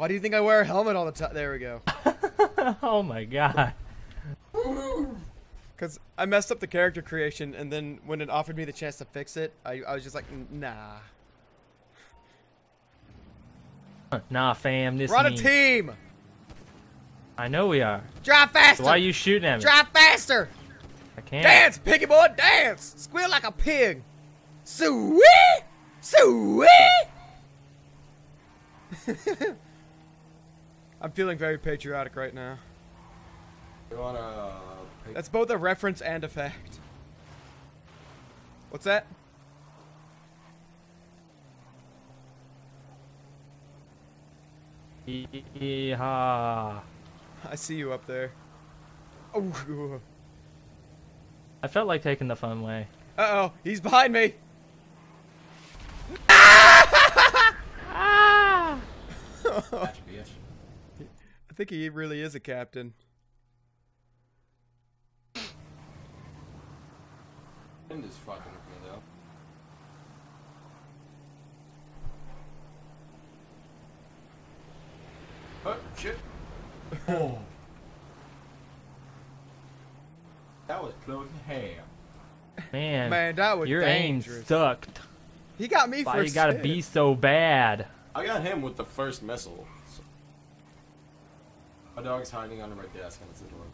Why do you think I wear a helmet all the time? There we go. oh my god. Because I messed up the character creation, and then when it offered me the chance to fix it, I, I was just like, nah. Nah, fam, this We're on a team! I know we are. Drive faster! So why are you shooting at me? Drive faster! I can't. Dance, piggy boy, dance! Squeal like a pig! Sweet! Sweet! I'm feeling very patriotic right now. You wanna? pick- That's both a reference and a fact. What's that? Yeehaw. I see you up there. Oh, I felt like taking the fun way. uh oh, he's behind me. Gotcha, bitch. I think he really is a captain. Wind is fucking with me though. Oh shit! Oh. That was close in half. Man, Man, that was your aim sucked. He got me Why for you gotta spin. be so bad? I got him with the first missile. My dog's hiding under my desk and it's adorable.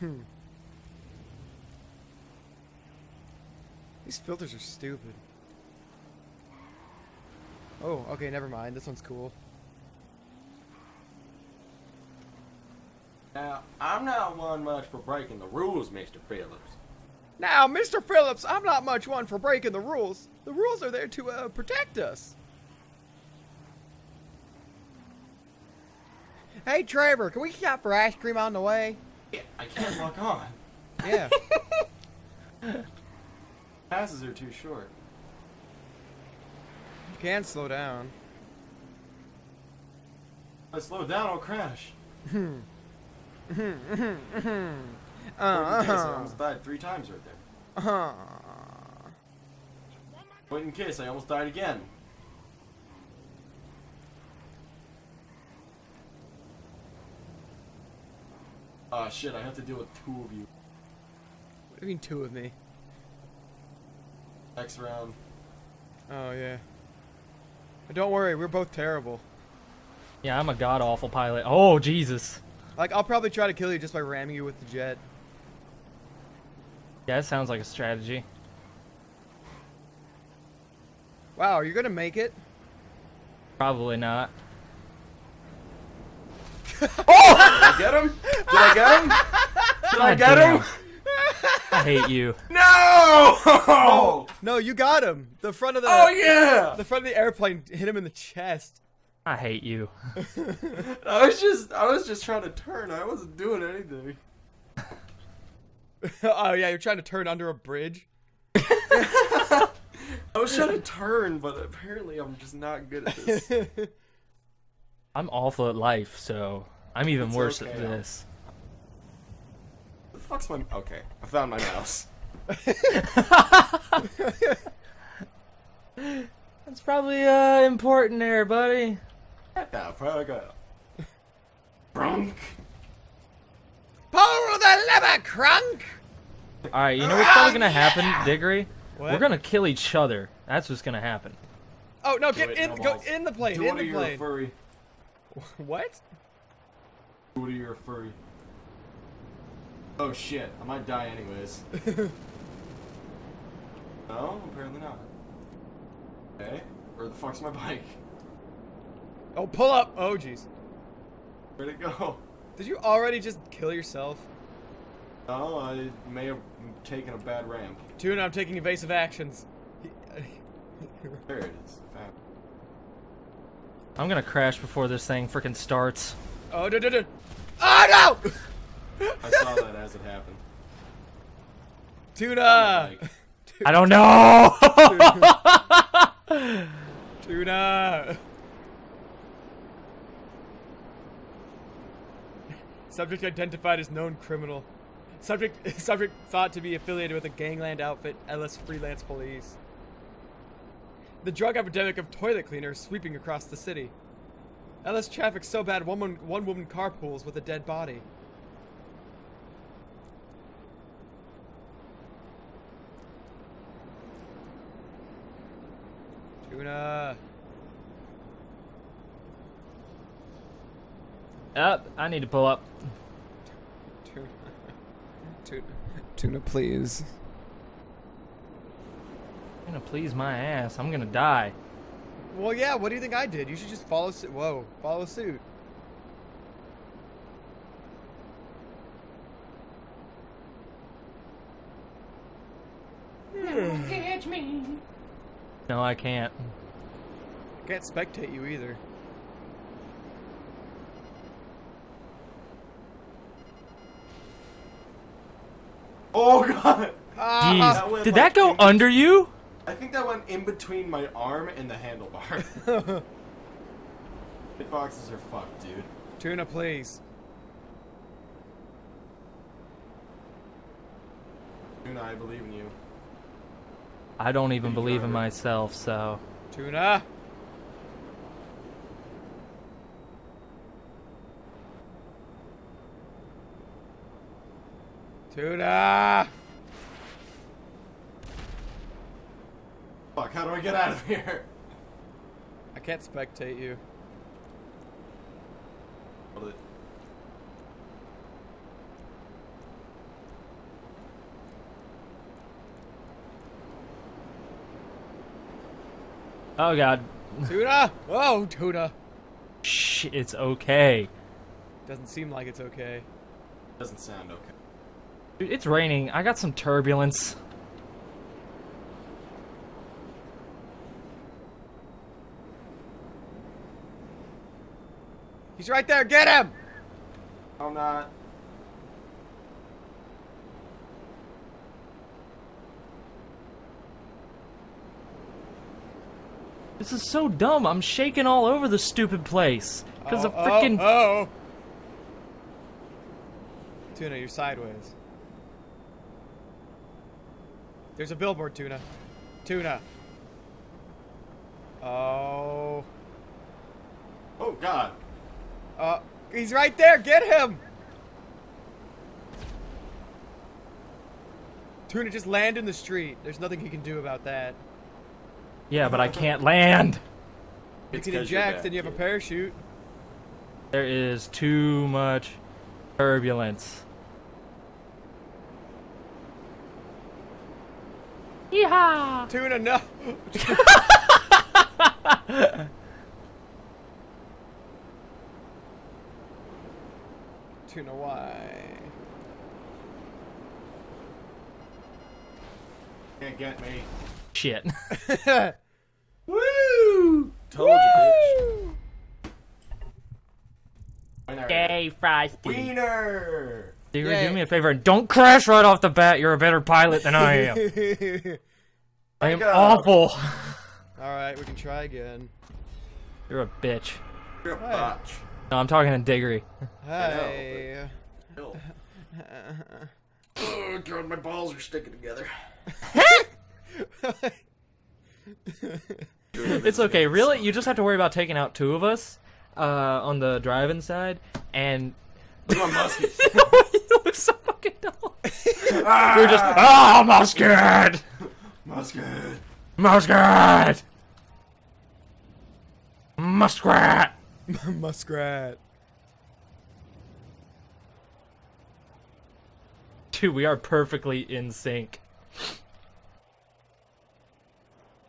door. These filters are stupid. Oh, okay, never mind. This one's cool. Now, I'm not one much for breaking the rules, Mr. Philips. Now, Mr. Philips, I'm not much one for breaking the rules. The rules are there to uh, protect us. Hey, Trevor, can we stop for ice cream on the way? Yeah, I can't lock on. Yeah. Passes are too short. you can slow down. If I slow down, I'll crash. Uh, in case I uh-huh. almost died three times right there. Uh-huh. Wait in case I almost died again. Oh shit, I have to deal with two of you. What do you mean two of me? Next round. Oh, yeah. But don't worry, we're both terrible. Yeah, I'm a god awful pilot. Oh Jesus. Like, I'll probably try to kill you just by ramming you with the jet. Yeah, that sounds like a strategy. Wow, are you gonna make it? Probably not. Did oh! I get him? Did I get him? Did I get damn. him? I hate you. No! Oh, no, you got him. The front of the Oh yeah! the front of the airplane hit him in the chest. I hate you. I was just I was just trying to turn. I wasn't doing anything. oh yeah, you're trying to turn under a bridge. I was trying to turn, but apparently I'm just not good at this. I'm awful at life, so I'm even It's worse okay. at this. the fuck's my Okay, I found my mouse. That's probably uh important there, buddy. Yeah, probably got it. Brunk. Pull the lever, Kronk. All right, you know what's probably gonna happen, Diggery? What? We're gonna kill each other. That's what's gonna happen. Oh no, Do get it, in, no go balls. in the plane, Do in the plane. furry. What? Do it or you're a furry. Oh shit, I might die anyways. no, apparently not. Okay, where the fuck's my bike? Oh, pull up. Oh jeez. Where'd it go? Did you already just kill yourself? No, I may have taken a bad ramp. Tuna, I'm taking evasive actions. There it is. I'm gonna crash before this thing freaking starts. oh, no, no, no. Oh no! I saw that as it happened. Tuna! Like, I don't know. Tuna! Subject identified as known criminal. Subject subject thought to be affiliated with a gangland outfit, LS Freelance Police. The drug epidemic of toilet cleaners sweeping across the city. LS traffic's so bad, one, woman- one woman carpools with a dead body. Tuna. Up, I need to pull up. Tuna. Tuna. Tuna, please. Gonna please my ass. I'm gonna die. Well, yeah, what do you think I did? You should just follow suit. Whoa, follow suit. Catch me. No, I can't. I can't spectate you either. Oh god! Ah, Jeez, that went did like that go under you? I think that went in between my arm and the handlebar. Hitboxes are fucked, dude. Tuna, please. Tuna, I believe in you. I don't even Good believe in myself, so. Tuna. Tuna. Fuck, how do I get out of here? I can't spectate you. Hold it. Oh god. Tuna. Whoa, Tuna. Shh, it's okay. Doesn't seem like it's okay. Doesn't sound okay. Dude, it's raining. I got some turbulence. He's right there. Get him. I'm not. This is so dumb. I'm shaking all over the stupid place. Because oh, of freaking. Oh, oh. Tuna, you're sideways. There's a billboard, Tuna. Tuna. Oh. Oh god. Uh, he's right there. Get him. Tuna, just land in the street. There's nothing he can do about that. Yeah, but I can't land. You It's can 'cause eject, and you have a parachute. There is too much turbulence. Yeehaw! Tuna, no. Tuna, why? Can't get me. Shit. Woo! Told you, bitch. Wiener. Yay, Frosty. Wiener! Digger, Yay. do me a favor and don't crash right off the bat. You're a better pilot than I am. I am Go. awful. Alright, we can try again. You're a bitch. You're a Hey. botch. No, I'm talking to Diggery. Hey. Bill. Oh god, my balls are sticking together. It's okay. Really, you just have to worry about taking out two of us uh, on the driving side, and Look at my muskies. you look so fucking dumb. You're just ah, musket, Musket. musket, muskrat. Muskrat. Dude, we are perfectly in sync.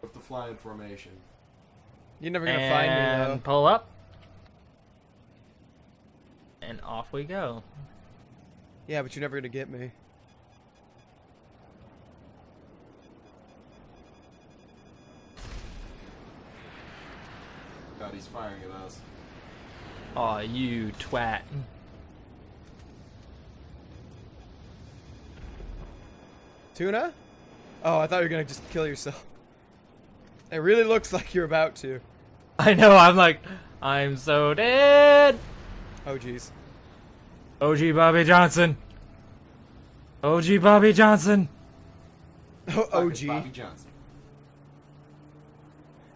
With the flying formation. You're never gonna find me And pull up, and off we go. Yeah, but you're never gonna get me. God, he's firing at us. Aw, you twat. Tuna? Oh, I thought you were gonna just kill yourself. It really looks like you're about to. I know. I'm like, I'm so dead. Oh, jeez. OG Bobby Johnson. OG Bobby Johnson. Oh, Fuck, OG. Bobby Johnson.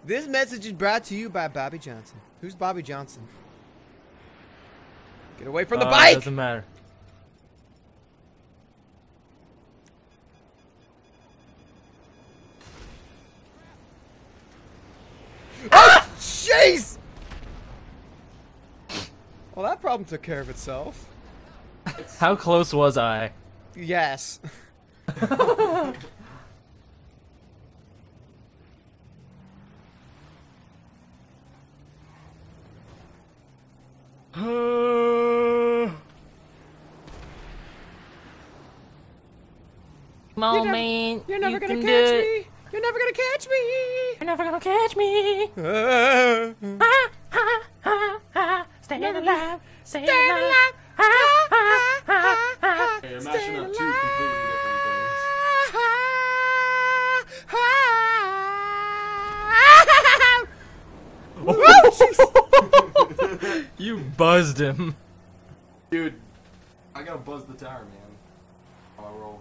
This message is brought to you by Bobby Johnson. Who's Bobby Johnson? Get away from the Uh, bike! Doesn't matter. Oh, jeez! Well, that problem took care of itself. How close was I? Yes. Come on, never- man. You're never you gonna can catch do it. me! You're never gonna catch me! You're never gonna catch me. Ah. Stay alive. Stay Stay alive. alive. Ha. Okay, you're Stay mashing up two alive. completely different You buzzed him. Dude, I gotta buzz the tower, man. While I roll.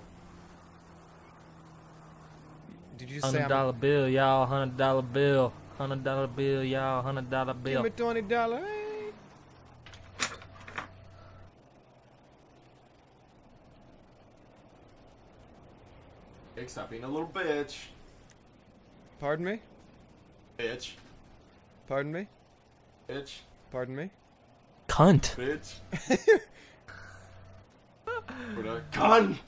Did you say Hundred I'm bill, y'all. Hundred dollar bill. Hundred dollar bill, y'all. Hundred dollar bill. Give me twenty dollars. Hey, stop being a little bitch. Pardon me? Bitch. Pardon me? Bitch. Pardon me? Cunt. Bitch. What a gun!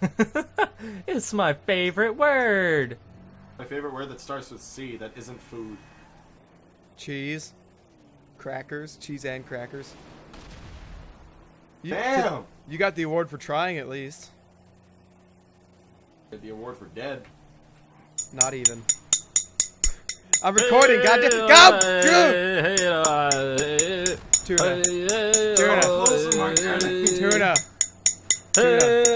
it's my favorite word. My favorite word that starts with C that isn't food. Cheese. Crackers. Cheese and crackers. You, Damn! You got the award for trying at least. Get the award for dead. Not even. I'm recording, goddamn. Go! Go! Tuna. Tuna. Close, Mark. Tuna. Tuna. Tuna.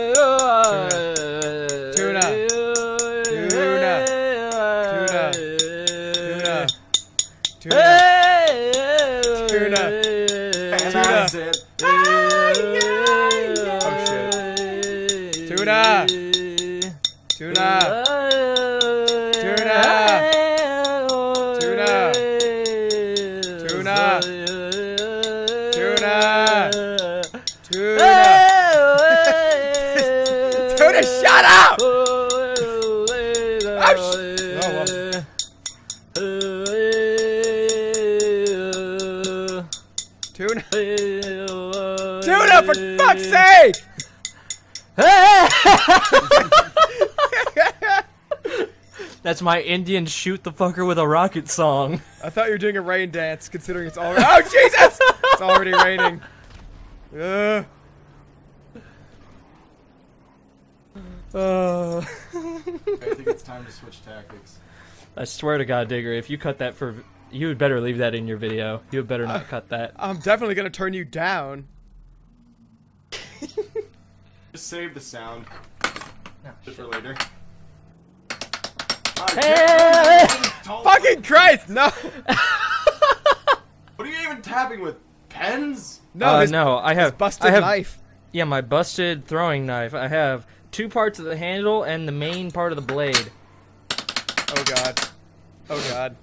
Oh, oh, Tuna. Tuna, for fuck's sake! That's my Indian shoot the fucker with a rocket song. I thought you were doing a rain dance, considering it's already. Oh Jesus! It's already raining. Ugh. Uh, I think it's time to switch tactics. I swear to God, Digger, if you cut that for, you had better leave that in your video. You had better not cut that. I'm definitely gonna turn you down. Just save the sound. Just for later. Hey! Fucking Christ! No! What are you even tapping with? Pens? No, uh, his, no, I have busted I have, knife. Yeah, my busted throwing knife. I have two parts of the handle and the main part of the blade. Oh god. Oh god.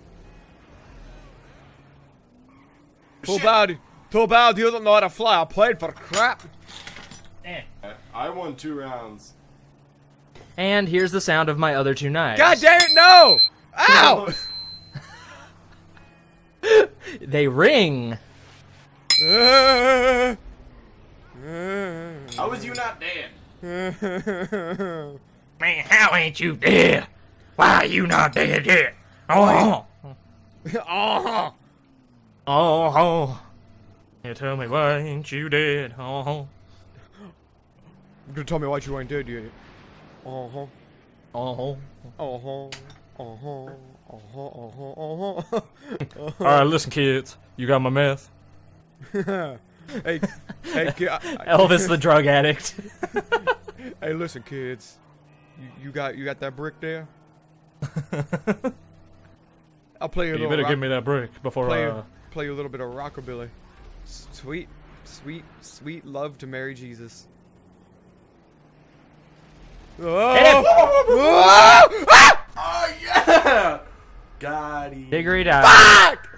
Too Shit. bad. Too bad you don't know how to fly. I played for crap. I won two rounds. And here's the sound of my other two knives. God damn it, no! Ow! They ring. Uh, was you not dead? Man, how ain't you dead? Why are you not dead yet? Oh, oh. oh, oh. You tell me why ain't you dead? Oh, You tell me why you ain't dead yet? Oh. Huh. Uh huh. Uh huh. Uh huh. Uh huh. All right, listen, kids. You got my meth. hey, hey, I- Elvis the drug addict. Hey, listen, kids. You, you got you got that brick there? I'll play you you better rock- give me that brick before play, uh, play you a little bit of rockabilly. Sweet, sweet, sweet love to Mary Jesus. Oh! Oh! Ah! Oh yeah! Got him. Diggery die. Fuck!